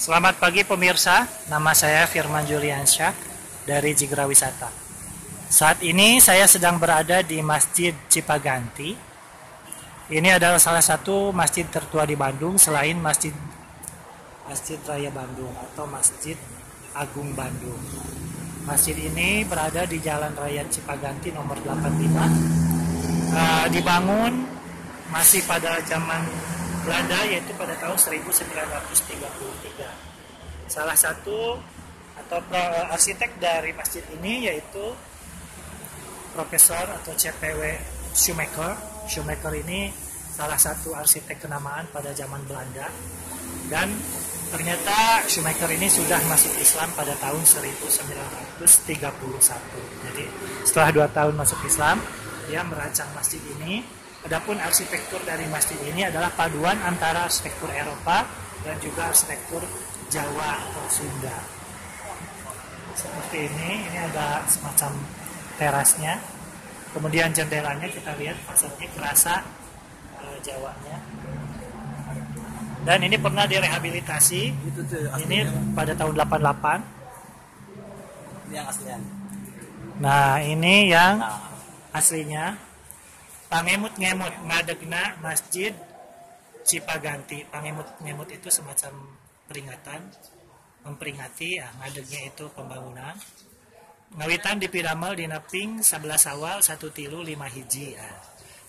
Selamat pagi pemirsa, nama saya Firman Juliansyah dari Jigra Wisata. Saat ini saya sedang berada di Masjid Cipaganti. Ini adalah salah satu masjid tertua di Bandung selain Masjid Masjid Raya Bandung atau Masjid Agung Bandung. Masjid ini berada di Jalan Raya Cipaganti nomor 85. Uh, dibangun masih pada zaman Belanda yaitu pada tahun 1933. Salah satu atau arsitek dari masjid ini yaitu Profesor atau CPW Shoemaker. Shoemaker ini salah satu arsitek kenamaan pada zaman Belanda dan ternyata Shoemaker ini sudah masuk Islam pada tahun 1931. Jadi setelah dua tahun masuk Islam, dia merancang masjid ini. Adapun arsitektur dari masjid ini adalah paduan antara arsitektur Eropa dan juga arsitektur Jawa atau Sunda. Seperti ini, ini ada semacam terasnya. Kemudian jendelanya kita lihat fasadnya kerasa uh, Jawanya. Dan ini pernah direhabilitasi. Itu tuh Ini pada tahun 88. Ini yang aslinya. Nah, ini yang Nah, aslinya pangemut-ngemut ngadegna masjid Cipaganti. Pangemut-ngemut itu semacam peringatan memperingati ya ngadegnya itu pembangunan. Ngawitan dipidamel di Naping 11 awal 1 tilu 5 hiji ya.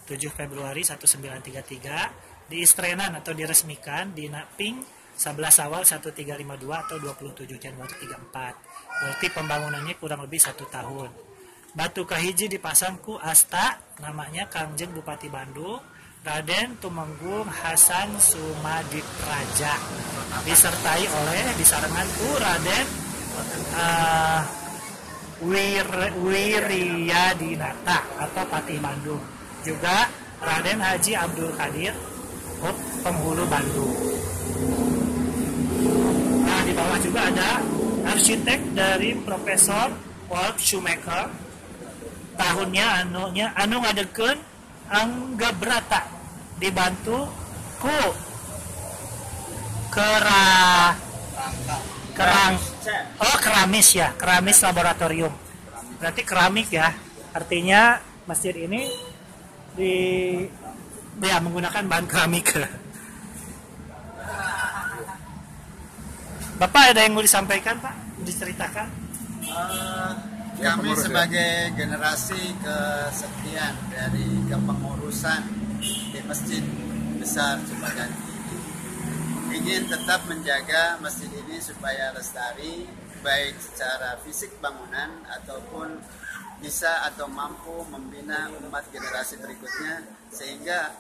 7 Februari 1933 diistrenan atau diresmikan di Naping 11 awal 1352 atau 27 Januari 34. Berarti pembangunannya kurang lebih satu tahun. Batu kahiji dipasang ku Asta, namanya Kangjeng Bupati Bandung, Raden Tumenggung Hasan Sumadipraja. Disertai oleh disarangan ku Raden eh, Wir, atau Patih Bandung. Juga Raden Haji Abdul Kadir, Penghulu Bandung. Nah, di bawah juga ada arsitek dari Profesor Wolf Shoemaker. Tahunnya anunya anu ngadekeun Angga Brata dibantu ku. Kera kerang. Oh keramis ya keramis laboratorium. Berarti keramik ya. Artinya masjid ini di ya menggunakan bahan keramik. Bapak ada yang mau disampaikan Pak? Diceritakan? Ya, kami ya. sebagai generasi kesekian dari kepengurusan di Masjid Besar Cipaganti ini ingin tetap menjaga masjid ini supaya lestari baik secara fisik bangunan ataupun bisa atau mampu membina umat generasi berikutnya sehingga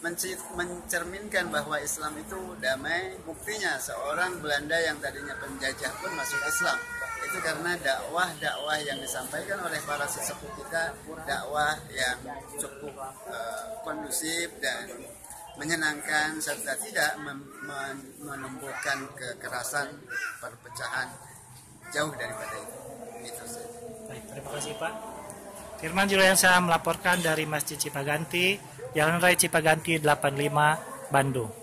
mencerminkan bahwa Islam itu damai. Buktinya seorang Belanda yang tadinya penjajah pun masuk Islam. Itu karena dakwah-dakwah yang disampaikan oleh para sesepuh kita dakwah yang cukup eh, kondusif dan menyenangkan serta tidak menumbuhkan kekerasan perpecahan jauh daripada itu. Itu terima kasih Pak. Firman Juliansyah melaporkan dari Masjid Cipaganti, Jalan Raya Cipaganti 85, Bandung.